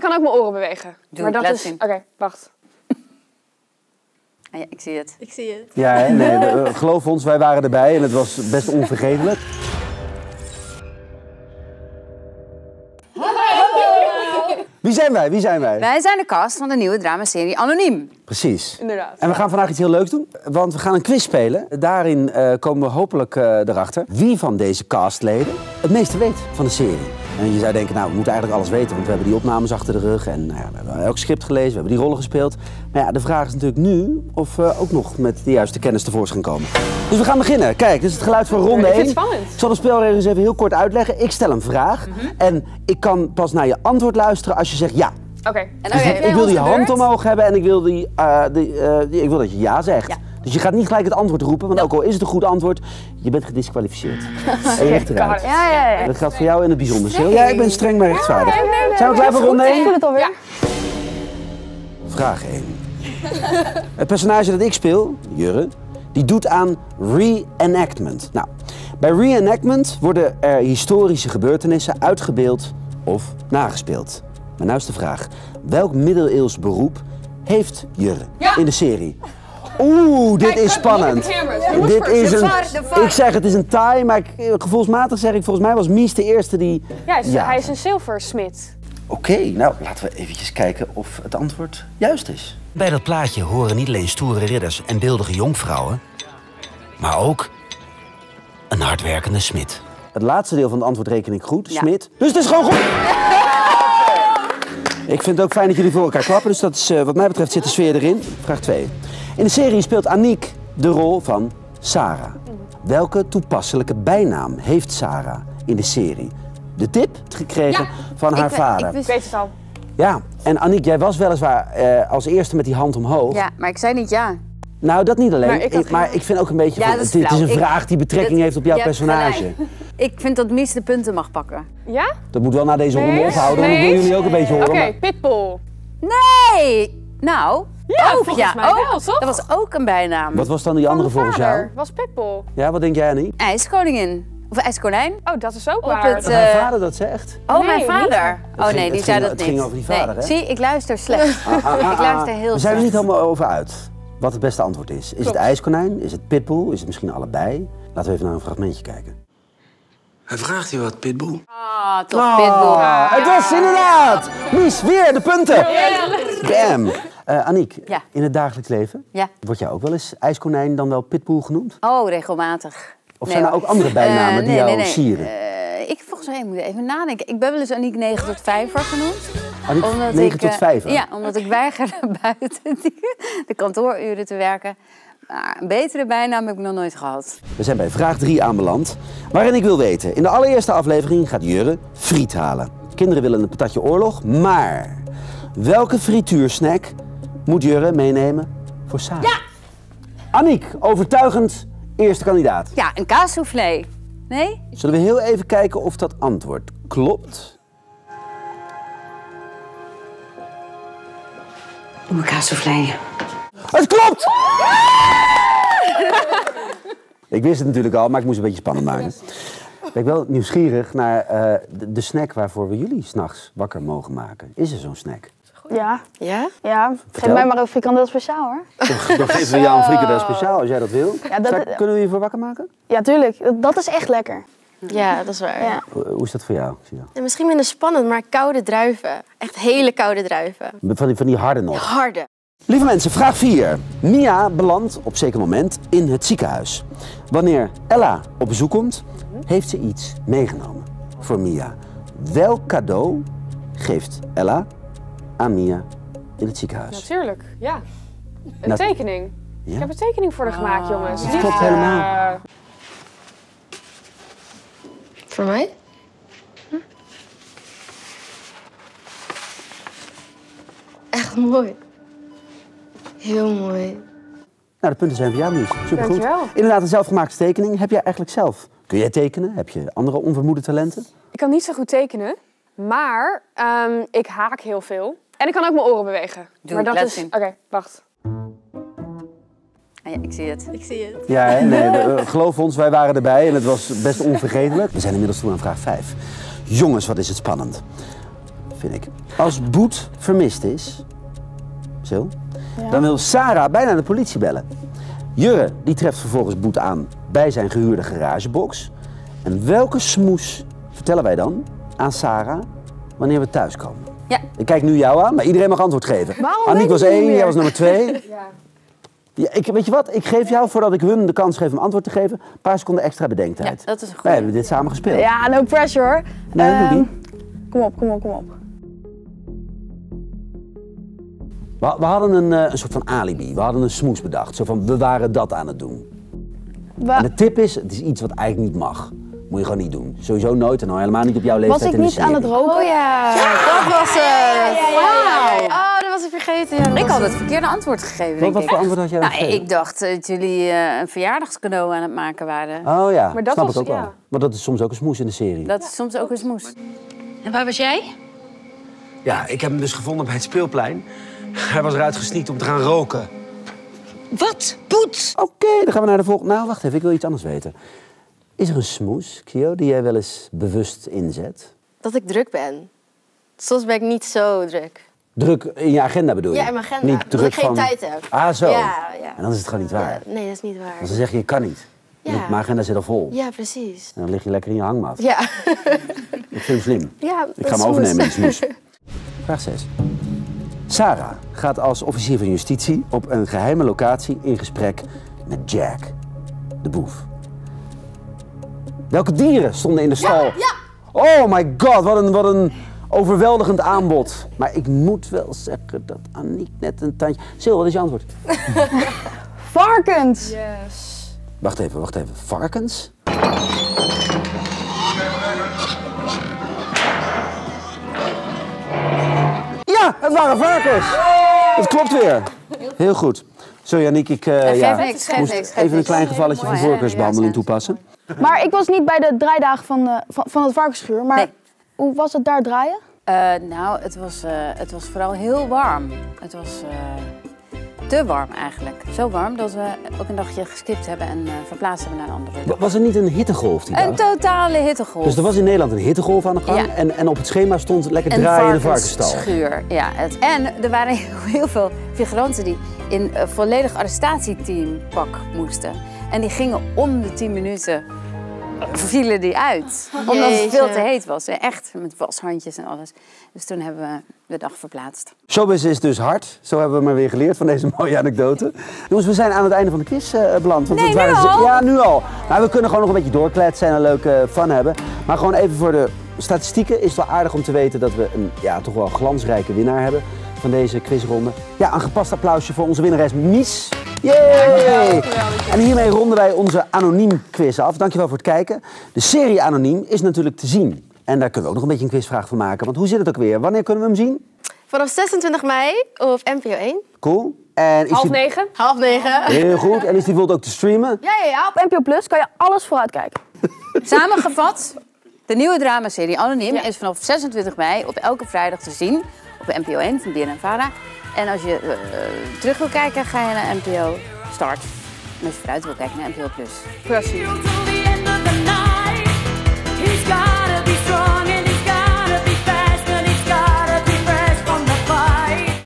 Ik kan ook mijn oren bewegen. Doe, maar dat is. Oké, wacht. Ah ja, ik zie het. Ik zie het. Ja, hè? nee, geloof ons, wij waren erbij en het was best onvergetelijk. Wie zijn wij? Wie zijn wij? Wij zijn de cast van de nieuwe dramaserie Anoniem. Precies. Inderdaad. En we gaan vandaag iets heel leuks doen, want we gaan een quiz spelen. Daarin eh, komen we hopelijk eh, erachter wie van deze castleden het meeste weet van de serie. En je zou denken, nou, we moeten eigenlijk alles weten, want we hebben die opnames achter de rug en nou ja, we hebben elk script gelezen, we hebben die rollen gespeeld. Maar ja, de vraag is natuurlijk nu of we ook nog met de juiste kennis tevoorschijn komen. Dus we gaan beginnen. Kijk, dit is het geluid van ronde Ik 1. vind het spannend. Ik zal de spelregels even heel kort uitleggen. Ik stel een vraag en ik kan pas naar je antwoord luisteren als je zegt ja. Oké. En Dus ik- heb jij ik wil die hand omhoog hebben en ik wil, die, eh, die, eh, die- ik wil dat je ja zegt. Ja. Dus je gaat niet gelijk het antwoord roepen, want ook al is het een goed antwoord, je bent gedisqualificeerd. en je ligt eruit. Ja, ja, ja. Dat geldt voor jou in het bijzonder. Ja, ik ben streng maar rechtvaardig. Zijn we klaar voor ronde Ik 1? voel het alweer. Vraag 1. Het personage dat ik speel, Jurre, die doet aan reenactment. Nou, bij reenactment worden er historische gebeurtenissen uitgebeeld of nagespeeld. Maar nou is de vraag, welk middeleeuws beroep heeft Jurre in de serie? Oeh, dit is spannend. Dit is een, VAR, de VAR. ik zeg het is een tie, maar ik, gevoelsmatig zeg ik, volgens mij was Mies de eerste die... Ja, hij is, Ja. hij is een zilversmid. Oké, nou laten we eventjes kijken of het antwoord juist is. Bij dat plaatje horen niet alleen stoere ridders en beeldige jonkvrouwen, maar ook een hardwerkende smid. Het laatste deel van het antwoord reken ik goed, Ja. Smit. Dus het is gewoon goed! Ik vind het ook fijn dat jullie voor elkaar klappen, dus dat is, eh, wat mij betreft zit de sfeer erin. Vraag 2. In de serie speelt Aniek de rol van Sarah. Welke toepasselijke bijnaam heeft Sarah in de serie? De tip gekregen van haar Ik- vader. ik wist- Ik weet het al. Ja, en Aniek, jij was weliswaar eh, als eerste met die hand omhoog. Ja, maar ik zei niet ja. Nou, dat niet alleen. Maar ik had ik, maar geen- ik vind ook een beetje Ja, van, dat is het, het is een vraag die betrekking dat- heeft op jouw personage. gelijk. Ik vind dat Mies de punten mag pakken. Ja? Dat moet wel na deze ronde Nee. ophouden, want ik Nee. wil jullie ook een beetje Oké, horen. maar- Pitbull. Nee! Nou, Ja, ook, volgens ja, mij ook. wel, toch? Dat was ook een bijnaam. Wat was dan die andere de volgens jou? Was Pitbull. Ja, wat denk jij, Annie? IJskoningin. Of ijskonijn. Oh, dat is ook Op waar. het, Dat mijn Eh, vader dat zegt? Oh, Nee, mijn niet. vader. Oh nee, het die ging- zei dat het niet. ging over die vader, nee. hè? Zie, ik luister slecht. Ah, ah, ah, ik luister heel We zijn er slecht. niet helemaal over uit wat het beste antwoord is. Is het ijskonijn? Is het pitbull? Is het misschien allebei? Laten we even naar een fragmentje kijken. Hij vraagt je wat, Pitbull? Ah, toch Pitbull. Het was inderdaad! Mies, weer de punten! Bam! Eh Aniek, Ja. in het dagelijks leven, Ja. word jij ook wel eens ijskonijn dan wel pitbull genoemd? Oh, regelmatig. Of Nee, zijn er ook andere bijnamen Eh, die nee, jou nee, sieren? Eh, ik volgens mij moet even nadenken. Ik ben wel eens Aniek 9 tot 5 genoemd. Aniek, 9 ik, tot eh, 5? Ja, omdat ik weigerde buiten de kantooruren te werken. Maar een betere bijnaam heb ik nog nooit gehad. We zijn bij vraag 3 aanbeland. Waarin ik wil weten, in de allereerste aflevering gaat Jurre friet halen. Kinderen willen een patatje oorlog, maar welke frituursnack moet Jurre meenemen voor Sarah? Ja! Aniek, overtuigend eerste kandidaat. Ja, een kaassoufflé. Nee? Zullen we heel even kijken of dat antwoord klopt? Doe een kaassoufflé. Het klopt! ik wist het natuurlijk al, maar ik moest een beetje spannend maken. Ik ben wel nieuwsgierig naar eh, de, de snack waarvoor we jullie s'nachts wakker mogen maken. Is er zo'n snack? Ja? Ja? Ja, geef mij maar een frikandel speciaal hoor. Dan, geven we jou een frikandel speciaal als jij dat wil. Ja, dat- Zal- kunnen we je voor wakker maken? Ja, tuurlijk. Dat, dat is echt lekker. Ja, dat is waar. Ja. Hoe, hoe is dat voor jou? En misschien minder spannend, maar koude druiven. Echt hele koude druiven. Van die, van die harde nog. Harde. Lieve mensen, vraag 4. Mia belandt op zeker moment in het ziekenhuis. Wanneer Ella op bezoek komt, heeft ze iets meegenomen voor Mia. Welk cadeau geeft Ella aan Mia in het ziekenhuis? Natuurlijk, ja. Een Nat- tekening. Ja? Ik heb een tekening voor haar gemaakt, jongens. Dat klopt helemaal. Voor mij? Echt mooi. Heel mooi. Nou, de punten zijn voor jou, Mies. Supergoed. Dankjewel. Inderdaad, een zelfgemaakte tekening. Heb jij eigenlijk zelf? Kun jij tekenen? Heb je andere onvermoede talenten? ik kan niet zo goed tekenen, maar ehm, ik haak heel veel. En ik kan ook mijn oren bewegen. Doe, maar dat is. Oké, wacht. Ah ja, ik zie het. Ik zie het. Ja, hè? Nee, we- geloof ons, wij waren erbij en het was best onvergetelijk. We zijn inmiddels toe aan vraag 5. Jongens, wat is het spannend. vind ik. Als Boet vermist is, Sil, dan wil Sarah bijna de politie bellen. Jurre die treft vervolgens Boet aan bij zijn gehuurde garagebox. En welke smoes vertellen wij dan aan Sarah wanneer we thuiskomen? Ja. Ik kijk nu jou aan, maar iedereen mag antwoord geven. Waarom Aniek weet was één, jij was nummer twee. Ja, ik, weet je wat? Ik geef jou, voordat ik hun de kans geef om antwoord te geven, een paar seconden extra bedenktijd. Ja, dat is goeie. Wij hebben dit samen gespeeld. Ja, no pressure hoor. Nee, doe Ehm, niet. Kom op, kom op, kom op. We, we hadden een, eh, een soort van alibi. We hadden een smoes bedacht. Zo van, we waren dat aan het doen. Wa- En de tip is, het is iets wat eigenlijk niet mag. Moet je gewoon niet doen. Sowieso nooit en al helemaal niet op jouw leeftijd was ik niet aan het roken? Oh ja, dat was het. Oh, dat was ik vergeten. Ja, Ik had het verkeerde antwoord gegeven, Wat, denk wat ik. voor antwoord had jij Nou, ik dacht dat jullie eh, een verjaardagscadeau aan het maken waren. Oh ja, Maar dat snap was- ik ook wel. Maar dat is soms ook een smoes in de serie. Dat is soms ook een smoes. En waar was jij? Ja, ik heb hem dus gevonden bij het speelplein. Hij was eruit gesneakt om te gaan roken. Wat? Poet! Oké, dan gaan we naar de volgende. Nou, wacht even, ik wil iets anders weten. Is er een smoes, Kio, die jij wel eens bewust inzet? Dat ik druk ben. Soms ben ik niet zo druk. Druk in je agenda bedoel je? Ja, in mijn agenda. Niet Dat druk ik geen van... tijd heb. Ah, zo. Ja, ja. En dan is het gewoon niet waar. Ja, nee, dat is niet waar. Als ze zeggen, je kan niet. Ja. Mijn agenda zit al vol. Ja, precies. En dan lig je lekker in je hangmat. Ja. Ik vind hem slim. Ja, Ik ga hem overnemen in smoes. Vraag 6. Sarah gaat als officier van justitie op een geheime locatie in gesprek met Jack, de boef. Welke dieren stonden in de stal? ja. Oh my god, wat een, wat een overweldigend aanbod. Maar ik moet wel zeggen dat Aniek net een tandje... Sil, wat is je antwoord? Varkens! Wacht even, wacht even. Varkens? Ja, het waren varkens! Het klopt weer. Heel goed. Zo, Janiek, ik eh, ja, niks, moest niks, even een klein gevalletje van voorkeursbehandeling toepassen. Maar ik was niet bij de draaidagen van, de, van, van het varkensschuur. Maar Nee. hoe was het daar draaien? Eh, nou, het was, eh, het was vooral heel warm. Het was eh, te warm eigenlijk. Zo warm dat we ook een dagje geskipt hebben en eh, verplaatst hebben naar een andere dag. Was er niet een hittegolf die Een dag? totale hittegolf. Dus er was in Nederland een hittegolf aan de gang Ja. en, en op het schema stond lekker een draaien in de varkensstal. varkensschuur. Ja, het, en er waren heel veel figuranten die in een volledig arrestatieteampak moesten. En die gingen om de 10 minuten vielen die uit. Omdat het veel te heet was. Echt, met washandjes en alles. Dus toen hebben we de dag verplaatst. Showbiz is dus hard. Zo hebben we maar weer geleerd van deze mooie anekdote. Jongens, we zijn aan het einde van de quiz eh, beland. Want Nee, het waren nu ze- al? Ja, nu al. Maar we kunnen gewoon nog een beetje doorkletsen en een leuke fun hebben. Maar gewoon even voor de statistieken is het wel aardig om te weten dat we een ja, toch wel glansrijke winnaar hebben van deze quizronde. Ja, een gepast applausje voor onze winnares Mies. Yay! En hiermee ronden wij onze anoniem quiz af. Dankjewel voor het kijken. De serie Anoniem is natuurlijk te zien. En daar kunnen we ook nog een beetje een quizvraag van maken. Want hoe zit het ook weer? Wanneer kunnen we hem zien? Vanaf 26 mei op NPO 1. Cool. En is Half die... negen. Half negen. Heel goed. En is die bijvoorbeeld ook te streamen? Ja, ja, ja. Op NPO Plus kan je alles vooruit kijken. Samengevat, de nieuwe dramaserie Anoniem is vanaf 26 mei op elke vrijdag te zien op NPO 1 van BNN en Vara. En als je eh, terug wil kijken, ga je naar NPO Start. En als je vooruit wil kijken, naar NPO Plus. Precies.